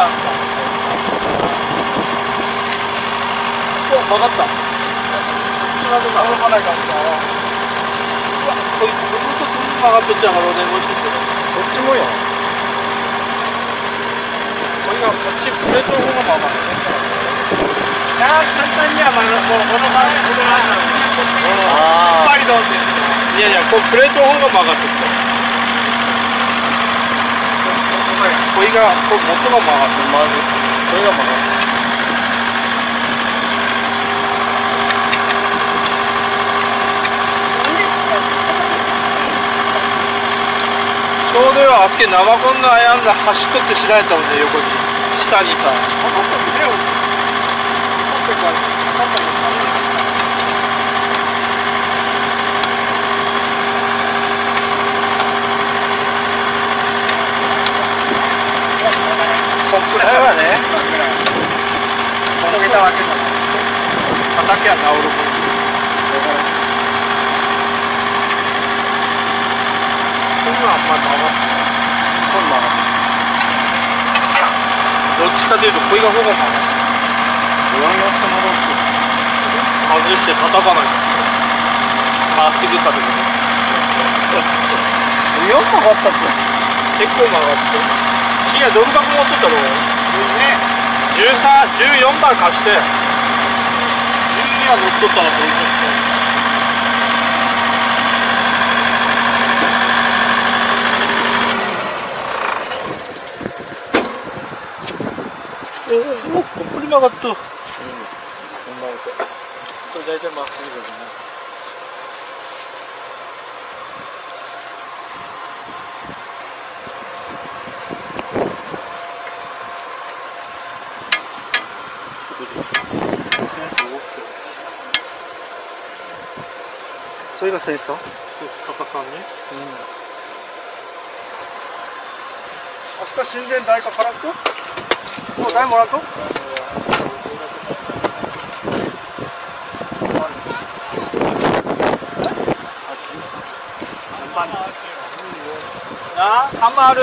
曲がった。こっちまで曲がかないかもうわこいつずっとすぐ曲がっとっちゃうから俺もしって。そっちもよ。これがこっちプレートの方が曲がるいや簡単にはまだもうこの場合ほどないのあパリどうせいやいやこうプレートの方が曲がってきたこれがこう元が曲がってまずそれが曲がってちょうどよあそけ生コンのあやんだ走っとって知られた。もんね横に下にさコンプレはね届けたわけじゃない叩きゃ治るもんこんなんあんま曲がってこんなんどっちかというとこれがほぼ曲がって不安になって戻す外して叩かないまっすぐ叩く強く曲がったっ結構曲がって深夜ドル箱持っとったろね。13 14番貸して。12は乗っとったらこれおおおここに曲がっとこんな音これ大体まっすぐだよねそれが水槽高さん。ね明日神殿代かからすともう代もらうと？なあハマる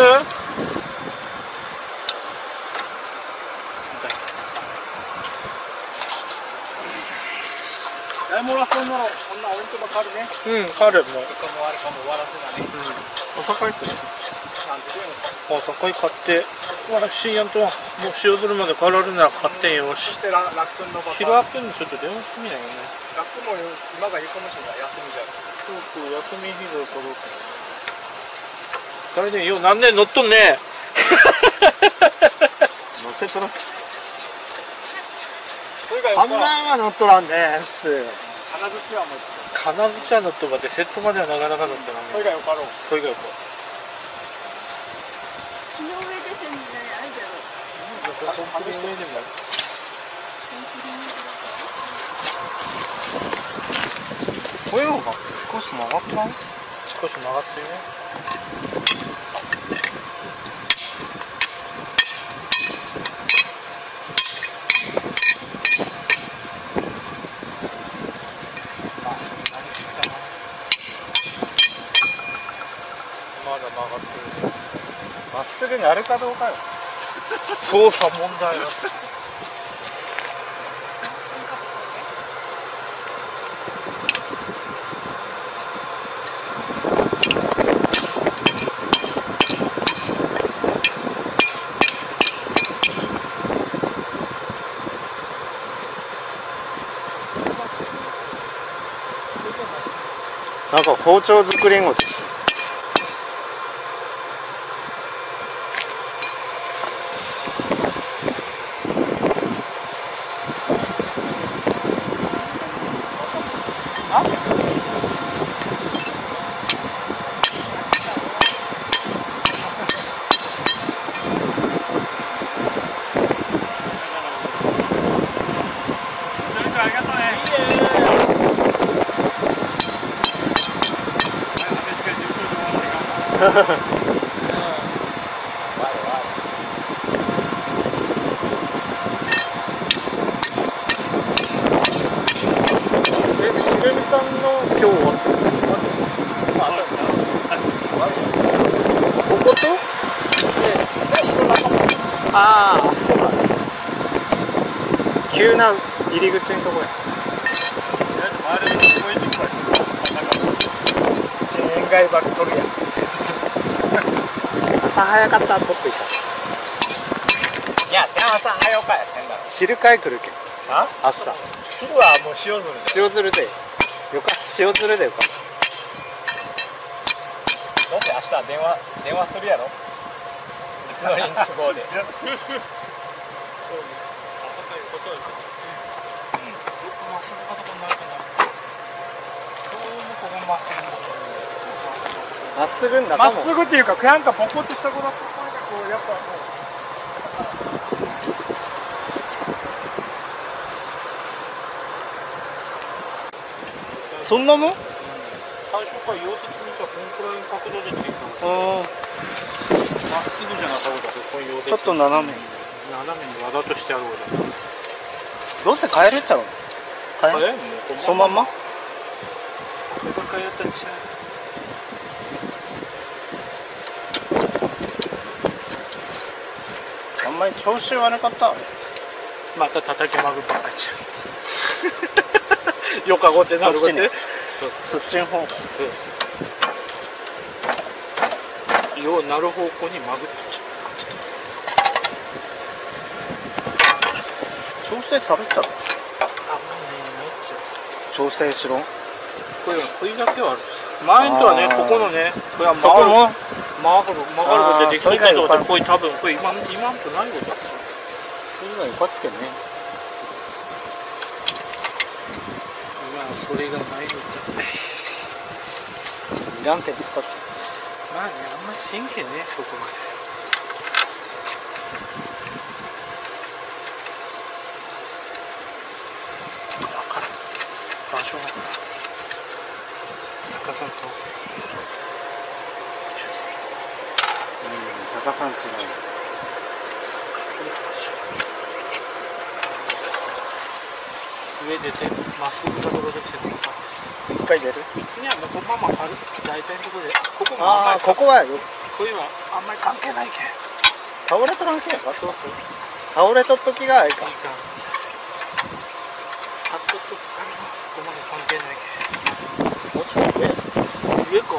代もらならこんな置いてばかるね。うん彼もこのあれかも終わらせだね。お高いっすね。お買って。私やんともう塩鶴まで帰られるなら買ってんよし。そしてのバ昼明けにちょっと電話してみないよね楽も今がいいかもしれない休みじゃそうそう休み日が取ろう誰でよ。う何年乗っとんね乗せとらそれがあんまは乗っとらんね普通金槌はもう金槌は乗っとばってセットまではなかなか乗ってな。それいがよかろう。それがよく木の上でせんじゃないじゃろコンクリ上でもこういうのが少し曲がった？な少し曲がってるねまだ曲がってるまっすぐにあるかどうかよ。操作問題はなんか包丁作りんごですありがとうね白入り口のとこや。前で聞こえてくるチェーン街ばっかりや朝早かったら撮っといたいやせん朝早うかやせんだろ。昼帰来るけん。あ？明日。昼はもう塩ずる塩鶴でよか塩鶴でよかどうせ明日電話電話するやろ？いつの日に都合で まっすぐん中もまっすぐっていうかなんかポコッとした子だとなんかこうやっぱもうそんなもん？最初から溶接見たらこんくらいの角度でまっすぐじゃなかろうかここに溶接ちょっと斜め斜めにわざとしてやろうだどうせ変えれちゃうの？変ええもうそのまんま？こればっかりやったんちゃうあんまり調子悪かった。また叩きまぐばっかりちゃうよかごってそっそっちの方。がようなる方向にまぐってちゃ調整されちゃう。調整しろこれはこれだけはある前とはねここのねこれはそこも曲がる曲がることでできこれ多分これ今今んとないことだ。そういうの一発けんね。今はそれがないのじゃ。いらんけん一発まあねあんまりせんけんねそこまでわかる場所が高さとうん高さん違う上出てまっすぐなところでしてるのか一回出るいやもうこのままあるころで。ここもあああんまりここはよ。こういうのはあんまり関係ないけん。倒れとらんけん。かそうそう倒れとっときがあれか。いいか貼っとくとかそこまで関係ないけんもうちょい上上か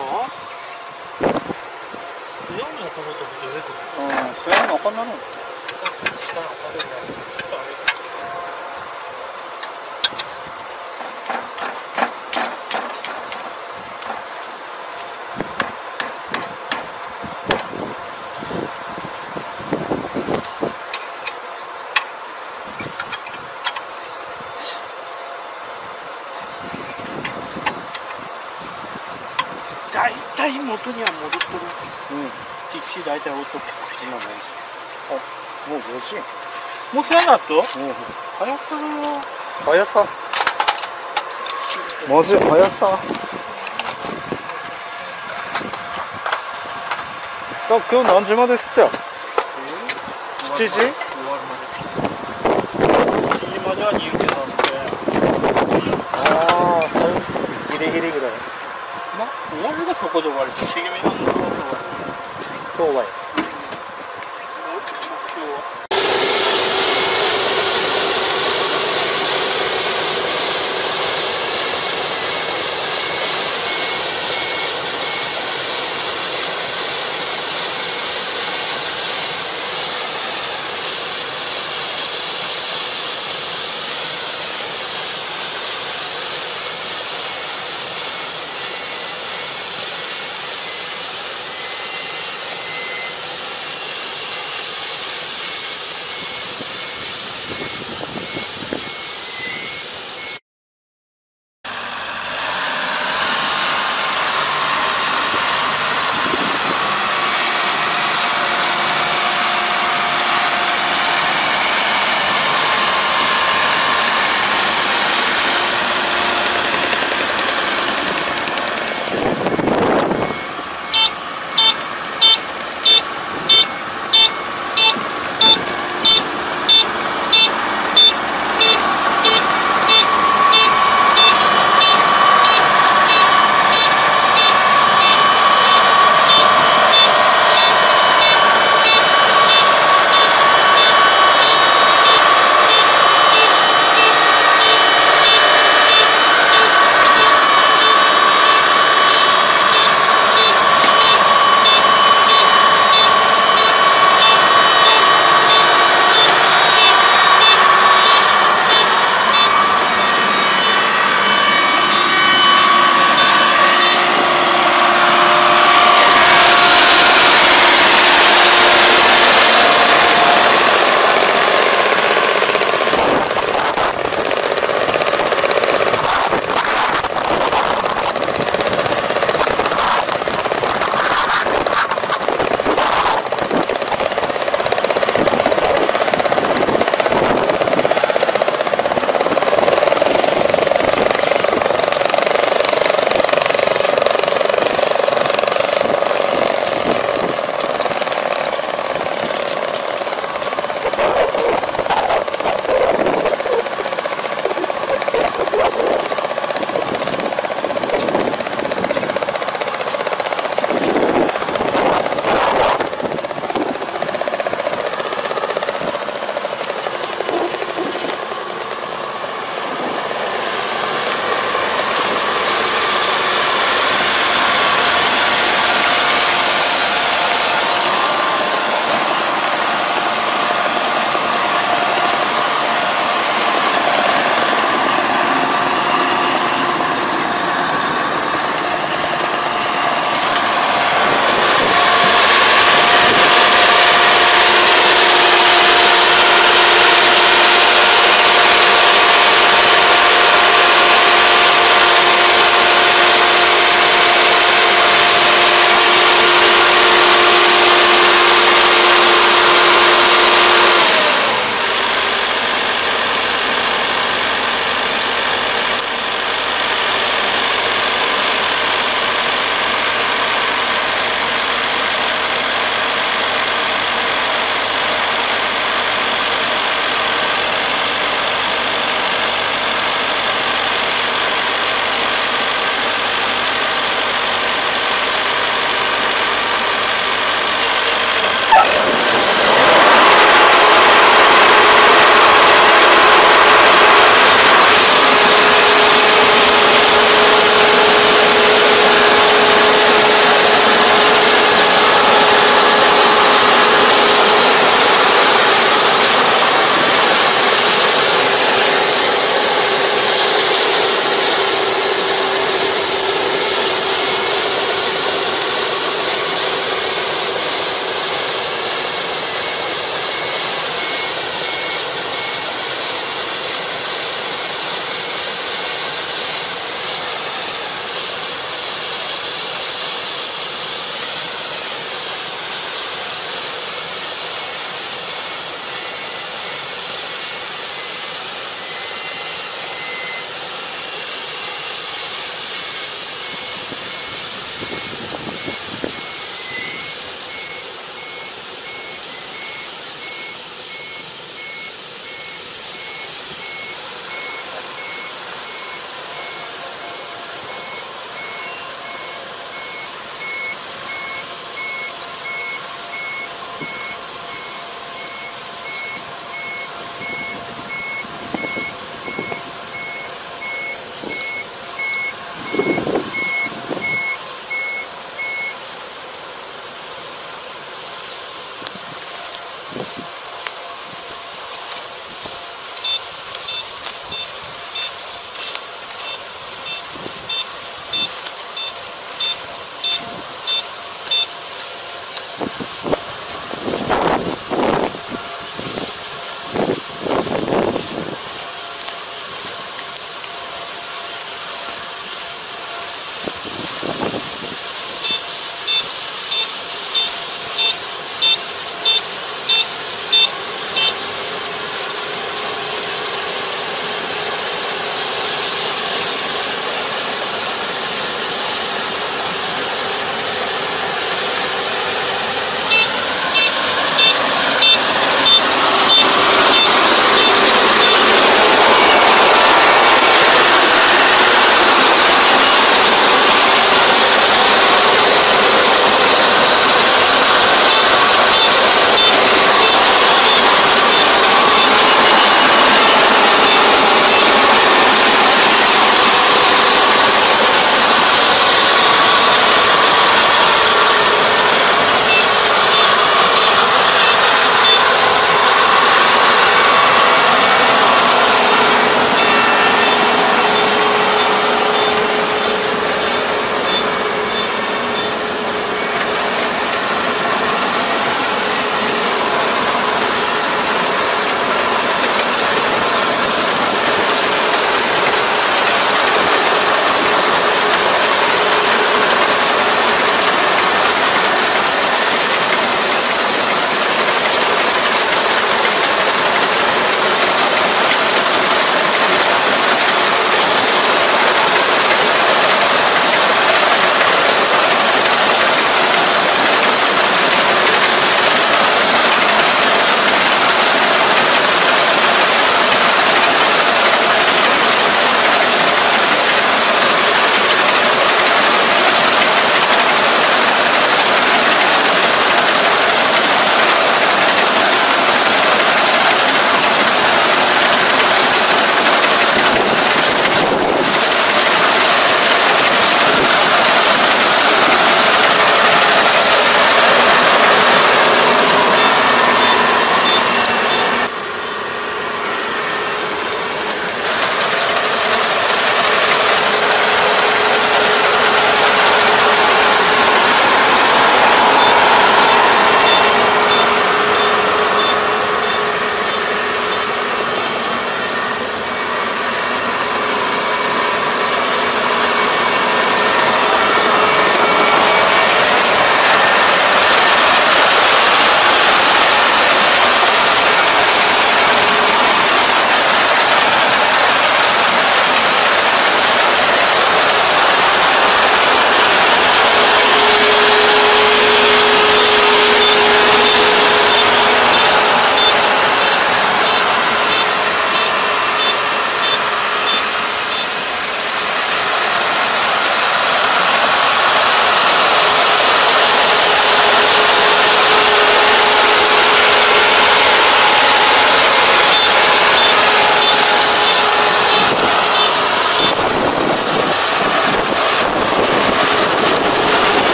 上にこのとこ上かうんそれは分かんないの下の壁になるちょっとあれ大体元には戻っとるうんきっちり大体置いとく今もうもう5時やもうそうなっとうん。早くな速さマジ？速さあ今日何時まで吸った？よ7時終わるまで。7時までは入居なんで。ああギリギリぐらい。ま終わりがそこで終わり。茂みのところで終わり。今日は